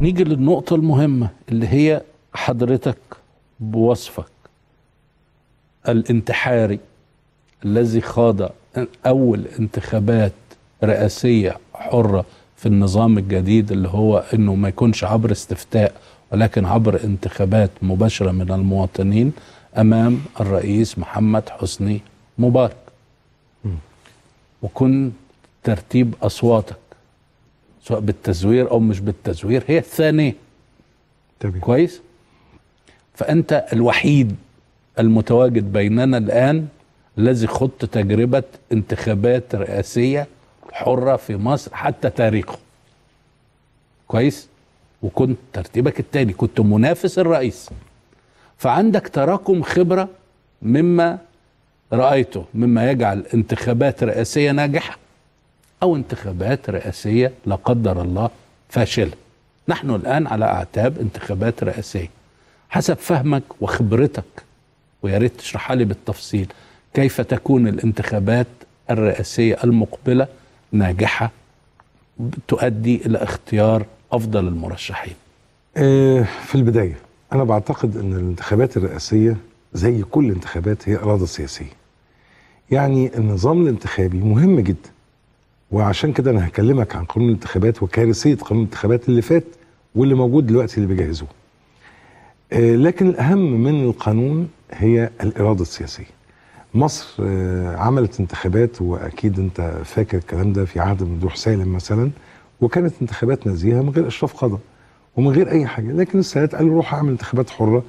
نيجي للنقطة المهمة اللي هي حضرتك بوصفك الانتحاري الذي خاض أول انتخابات رئاسية حرة في النظام الجديد اللي هو إنه ما يكونش عبر استفتاء ولكن عبر انتخابات مباشرة من المواطنين أمام الرئيس محمد حسني مبارك. وكن ترتيب أصواتك سواء بالتزوير أو مش بالتزوير هي الثانية. تمام. كويس؟ فأنت الوحيد المتواجد بيننا الآن الذي خضت تجربة انتخابات رئاسية حرة في مصر حتى تاريخه. كويس؟ وكنت ترتيبك الثاني كنت منافس الرئيس. فعندك تراكم خبرة مما رأيته مما يجعل انتخابات رئاسية ناجحة. أو انتخابات رئاسية لا قدر الله فاشلة. نحن الآن على أعتاب انتخابات رئاسية. حسب فهمك وخبرتك ويا ريت تشرحها لي بالتفصيل كيف تكون الانتخابات الرئاسية المقبلة ناجحة تؤدي إلى اختيار أفضل المرشحين؟ آه، في البداية أنا بعتقد أن الانتخابات الرئاسية زي كل الانتخابات هي إرادة سياسية. يعني النظام الانتخابي مهم جدا. وعشان كده أنا هكلمك عن قانون الانتخابات وكارثية قانون الانتخابات اللي فات واللي موجود دلوقتي اللي بيجهزوه آه، لكن الأهم من القانون هي الإرادة السياسية. مصر آه، عملت انتخابات وأكيد أنت فاكر الكلام ده في عهد ممدوح سالم مثلا وكانت انتخابات نزيهة من غير إشراف قضاء ومن غير أي حاجة. لكن السادات قال روح أعمل انتخابات حرة.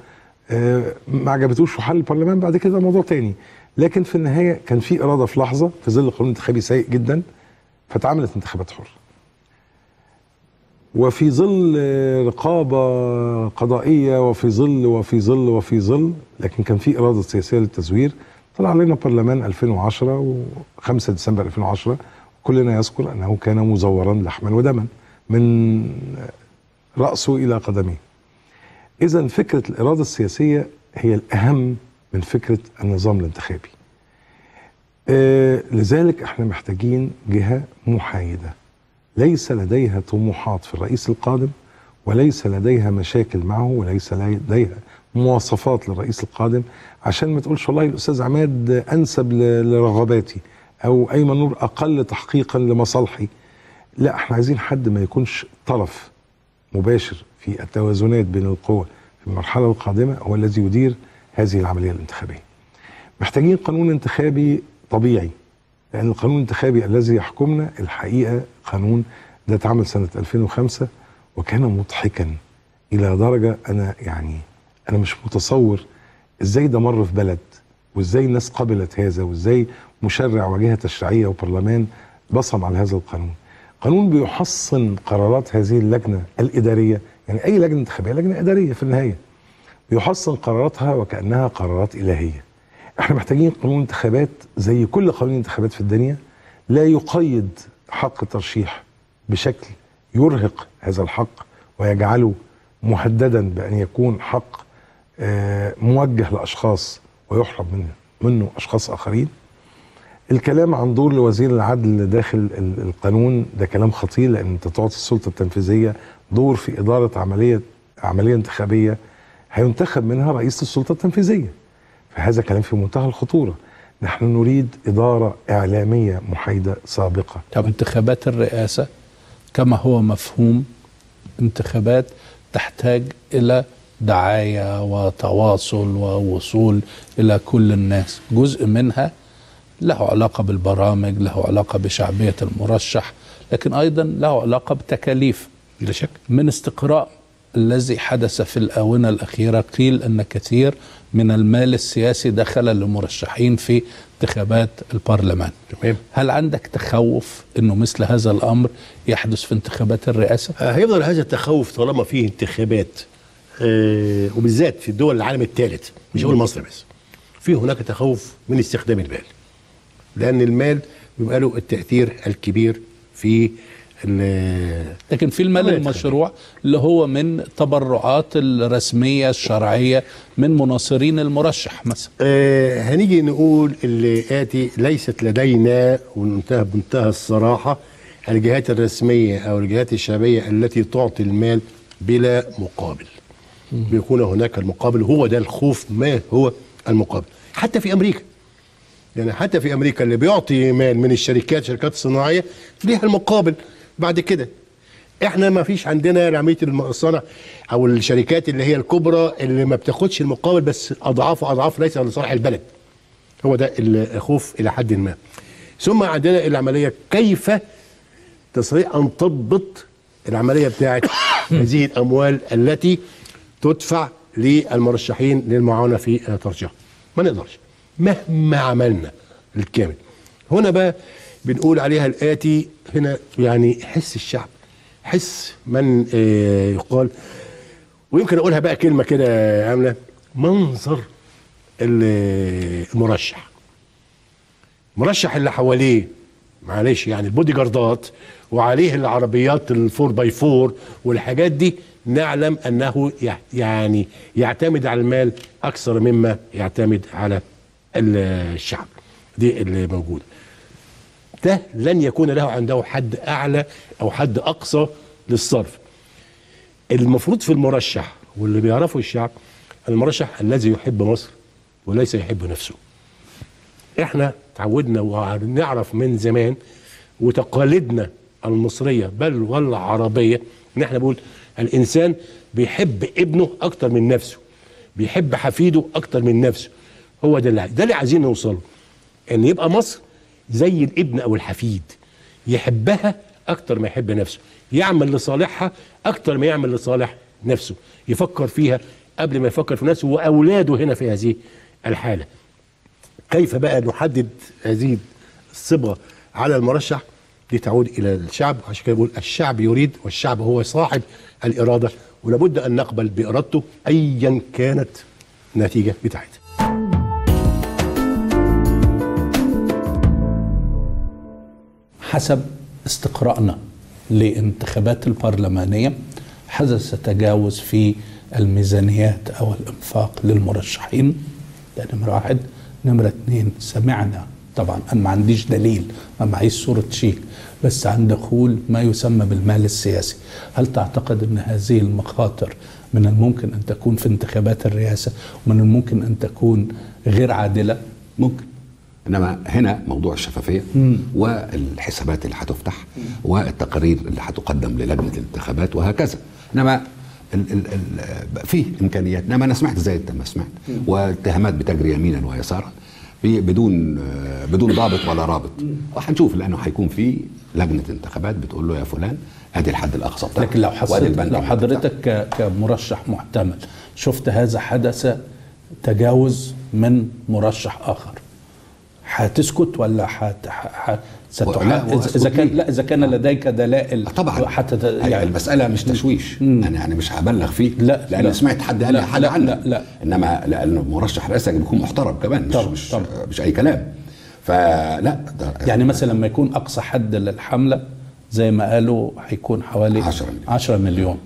آه، ما عجبتوش وحل البرلمان بعد كده موضوع تاني. لكن في النهاية كان في إرادة في لحظة في ظل قانون انتخابي سيء جدا. فاتعملت انتخابات حره وفي ظل رقابة قضائية وفي ظل وفي ظل وفي ظل لكن كان في إرادة سياسية للتزوير طلع علينا برلمان 2010 و5 ديسمبر 2010 كلنا يذكر أنه كان مزورا لحما ودما من رأسه إلى قدميه. إذا فكرة الإرادة السياسية هي الأهم من فكرة النظام الانتخابي. آه لذلك إحنا محتاجين جهة محايدة. ليس لديها طموحات في الرئيس القادم وليس لديها مشاكل معه وليس لديها مواصفات للرئيس القادم. عشان ما تقولش والله الأستاذ عماد أنسب ل- لرغباتي أو أيمن نور أقل تحقيقا لمصالحي. لا إحنا عايزين حد ما يكونش طرف مباشر في التوازنات بين القوى في المرحلة القادمة هو الذي يدير هذه العملية الانتخابية. محتاجين قانون انتخابي طبيعي. لأن القانون الانتخابي الذي يحكمنا الحقيقة قانون ده اتعمل سنة 2005 وكان مضحكا إلى درجة أنا يعني أنا مش متصور إزاي ده مر في بلد وإزاي الناس قبلت هذا وإزاي مشرع وجهة تشريعية وبرلمان بصم على هذا القانون. قانون بيحصن قرارات هذه اللجنة الإدارية يعني أي لجنة انتخابية لجنة إدارية في النهاية. بيحصن قراراتها وكأنها قرارات إلهية. إحنا محتاجين قانون انتخابات زي كل قانون انتخابات في الدنيا لا يقيد حق الترشيح بشكل يرهق هذا الحق ويجعله مهددا بأن يكون حق آه، موجه لأشخاص ويحرم منه منه أشخاص آخرين. الكلام عن دور لوزير العدل داخل ال- القانون ده كلام خطير لأن أنت تعطي السلطة التنفيذية دور في إدارة عمليه عملية انتخابية هينتخب منها رئيس السلطة التنفيذية. فهذا كلام في منتهى الخطورة. نحن نريد إدارة إعلامية محايدة سابقة. طب انتخابات الرئاسة كما هو مفهوم انتخابات تحتاج إلى دعاية وتواصل ووصول إلى كل الناس. جزء منها له علاقة بالبرامج له علاقة بشعبية المرشح لكن أيضا له علاقة بتكاليف. لا شك. من استقراء الذي حدث في الآونة الأخيرة قيل أن كثير من المال السياسي دخل للمرشحين في انتخابات البرلمان. تمام هل عندك تخوف أنه مثل هذا الأمر يحدث في انتخابات الرئاسة؟ آه، هيفضل هذا التخوف طالما فيه انتخابات آه، وبالذات في الدول العالم الثالث مش هقول مصر بس. في هناك تخوف من استخدام المال لأن المال بيبقى له التأثير الكبير في لكن في المال المشروع اللي هو من تبرعات الرسمية الشرعية من مناصرين المرشح مثلا. آه، هنيجي نقول اللي آتي ليست لدينا وننتهى بمنتهى الصراحة الجهات الرسمية أو الجهات الشعبية التي تعطي المال بلا مقابل. بيكون هناك المقابل هو ده الخوف ما هو المقابل؟ حتى في أمريكا. يعني حتى في أمريكا اللي بيعطي مال من الشركات الشركات الصناعيه ليها المقابل. بعد كده. إحنا ما فيش عندنا عمليه المصانع أو الشركات اللي هي الكبرى اللي ما بتاخدش المقابل بس أضعاف أضعاف ليس لصالح البلد. هو ده الخوف إلى حد ما. ثم عندنا العملية كيف تستطيع أن تضبط العملية بتاعت هذه الأموال التي تدفع للمرشحين للمعاونه في ترشيح ما نقدرش مهما عملنا الكامل. هنا بقى بنقول عليها الآتي هنا يعني حس الشعب حس من آه، يقال. ويمكن أقولها بقى كلمة كده عاملة. منظر ال- المرشح. المرشح اللي حواليه معلش يعني البودي جاردات وعليه العربيات ال four by four والحاجات دي نعلم أنه يع- يعني يعتمد على المال أكثر مما يعتمد على ال- الشعب دي اللي موجودة. ده لن يكون له عنده حد أعلى أو حد أقصى للصرف. المفروض في المرشح واللي بيعرفه الشعب المرشح الذي يحب مصر وليس يحب نفسه. إحنا تعودنا ونعرف من زمان وتقاليدنا المصرية بل والعربية إن إحنا بنقول الإنسان بيحب ابنه أكتر من نفسه بيحب حفيده أكتر من نفسه. هو ده اللي ده اللي عايزين نوصله إن يبقى مصر زي الابن أو الحفيد. يحبها أكتر ما يحب نفسه. يعمل لصالحها أكتر ما يعمل لصالح نفسه. يفكر فيها قبل ما يفكر في نفسه وأولاده هنا في هذه الحالة. كيف بقى نحدد هذه الصبغة على المرشح؟ دي تعود إلى الشعب عشان كده بقول الشعب يريد والشعب هو صاحب الإرادة ولابد أن نقبل بإرادته ايا كانت النتيجة بتاعتها. حسب استقرائنا لانتخابات البرلمانية حدث تجاوز في الميزانيات أو الإنفاق للمرشحين. ده نمرة واحد. نمرة اتنين سمعنا. طبعا أنا ما عنديش دليل ما معيش صورة شيك بس عن دخول ما يسمى بالمال السياسي. هل تعتقد أن هذه المخاطر من الممكن أن تكون في انتخابات الرئاسة ومن الممكن أن تكون غير عادلة؟ ممكن. إنما هنا موضوع الشفافية والحسابات اللي هتفتح والتقارير اللي هتقدم للجنة الانتخابات وهكذا. إنما ال ال ال في إمكانيات. إنما أنا سمعت زي ما سمعت. واتهامات بتجري يمينا ويسارا. بدون بدون ضابط ولا رابط. وهنشوف لأنه هيكون في لجنة انتخابات بتقول له يا فلان أدي الحد الأقصى بتاعك. لكن لو حصلت لو. حضرتك ك- كمرشح محتمل شفت هذا حدث تجاوز من مرشح آخر؟ هتسكت ولا حت ح... ستح... لا، إذا- وأسكت اذا كان؟ لا إذا كان لديك دلائل آه طبعا حتى ت- يعني يعني المسألة مش تشويش أنا يعني مش هبلغ فيه لا، لأن لا. سمعت حد قال حاجة لا، عنك لا، لا. إنما لأنه مرشح رئاسه بيكون محترم كمان مش طبعا، مش, طبعا. مش أي كلام فلا ده يعني مثلا لما يكون أقصى حد للحملة زي ما قالوا هيكون حوالي 10 مليون. 10 مليون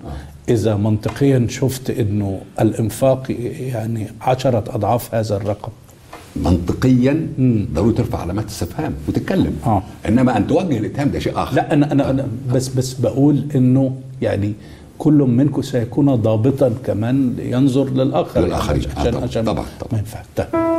إذا منطقيا شفت إنه الإنفاق يعني عشرة أضعاف هذا الرقم منطقيا ضروري ترفع علامات استفهام وتتكلم آه. إنما أن توجه الإتهام ده شيء آخر لا أنا أنا, أنا بس بس بقول إنه يعني كل منكم سيكون ضابطا كمان ينظر للآخر للآخرين. آه عشان طبعاً، عشان طبعاً، طبعاً. ما ينفع طيب.